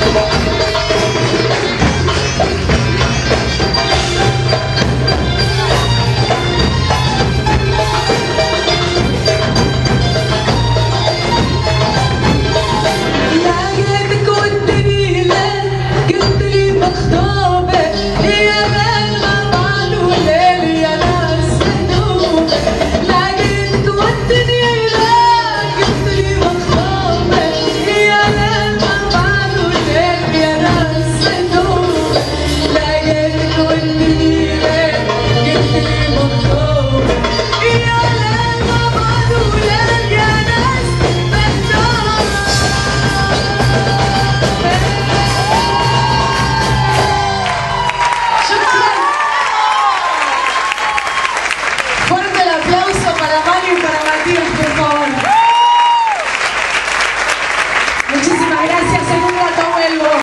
Come on.